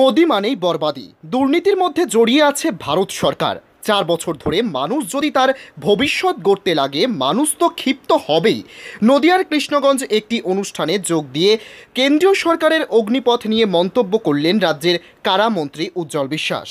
মোদি মানেই বরবাদী। দুর্নীতির মধ্যে জড়িয়ে আছে ভারত সরকার। চার বছর ধরে মানুষ যদি তার ভবিষ্যৎ গড়তে লাগে, মানুষ তো ক্ষিপ্ত হবেই। নদিয়ার কৃষ্ণগঞ্জ একটি অনুষ্ঠানে যোগ দিয়ে কেন্দ্রীয় সরকারের অগ্নিপথ নিয়ে মন্তব্য করলেন রাজ্যের কারামন্ত্রী উজ্জ্বল বিশ্বাস।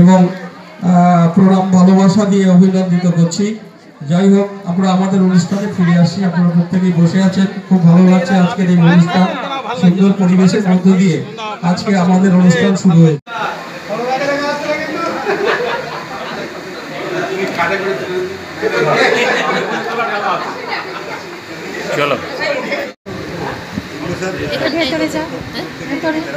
এবং প্রণাম ভালোবাসা দিয়ে অভিনন্দিত করছি। যাই হোক আমরা আমাদের অনুষ্ঠানে ফিরে আসি। আপনারা প্রত্যেকেই বসে আছেন। খুব ভালো লাগছে আজকের এই অনুষ্ঠান। সুন্দর পরিবেশের মধ্য দিয়ে আজকে আমাদের অনুষ্ঠান শুরু হয়েছে কানে করে তুলে চলো এটা ভেতরে যা ভেতরে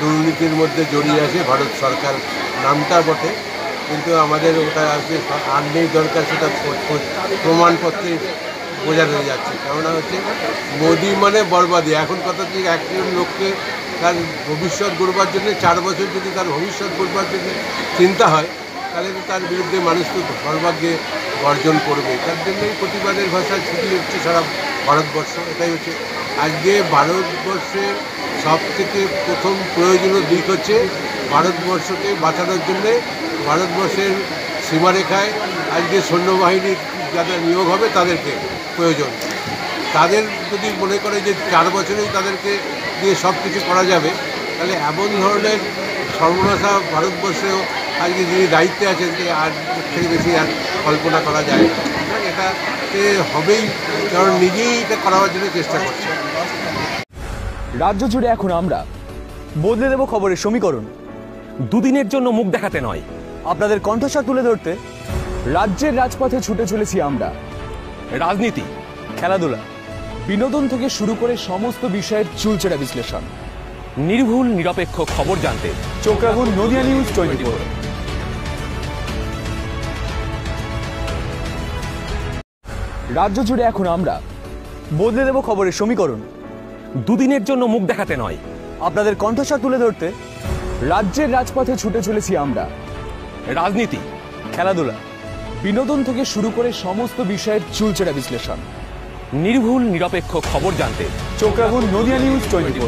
দুর্নীতির মধ্যে জড়িয়ে আছে, ভারত সরকার নামটা বটে। কিন্তু আমাদের ওটা আজকে আর নেই দরকার, সেটা প্র- প্র- প্রমাণপত্রে বোঝানো যাচ্ছে। কেননা হচ্ছে মোদি মানে বরবাদি। এখন কথা হচ্ছে একজন লোককে তার ভবিষ্যৎ গড়বার জন্য, চার বছর যদি তার ভবিষ্যৎ গড়বার জন্য চিন্তা হয়, তাহলে তো তার বিরুদ্ধে মানুষ তো সর্বাগ্যে বর্জন করবে। তার জন্যই প্রতিবাদের ভাষা ছুটি হচ্ছে সারা ভারতবর্ষ। এটাই হচ্ছে আজকে ভারতবর্ষের সব থেকে প্রথম প্রয়োজনীয় দিক হচ্ছে ভারতবর্ষকে বাঁচানোর জন্যে ভারতবর্ষের সীমারেখায় আজকে সৈন্যবাহিনী যারা নিয়োগ হবে তাদেরকে প্রয়োজন। তাদের যদি মনে করে যে চার বছরেই তাদেরকে দিয়ে সব কিছু করা যাবে, তাহলে এমন ধরনের সর্বনাশা ভারতবর্ষেও আজকে যিনি দায়িত্বে আছেন, যে আর থেকে বেশি আর কল্পনা করা যায় না। হবেই, কারণ নিজেই এটা করাবার জন্য চেষ্টা করছে। রাজ্য জুড়ে এখন আমরা বদলে দেব খবরের সমীকরণ। দুদিনের জন্য মুখ দেখাতে নয়। আপনাদের কণ্ঠস্বর তুলে ধরতে রাজ্যের রাজপথে ছুটে চলেছি আমরা। রাজনীতি, খেলাধুলা, বিনোদন থেকে শুরু করে সমস্ত বিষয়ের চুলচেরা বিশ্লেষণ। নির্ভুল, নিরপেক্ষ খবর জানতে চোখ নদিয়া নিউজ টোয়েন্টি ফোর। রাজ্য জুড়ে এখন আমরা বদলে দেব খবরের সমীকরণ। দুদিনের জন্য মুখ দেখাতে নয়। আপনাদের কণ্ঠস্বর তুলে ধরতে রাজ্যের রাজপথে ছুটে চলেছি আমরা। রাজনীতি খেলাধুলা বিনোদন থেকে শুরু করে সমস্ত বিষয়ের চুলচেরা বিশ্লেষণ। নির্ভুল নিরপেক্ষ খবর জানতে চোখ রাখুন নদিয়া নিউজ টোয়েন্টি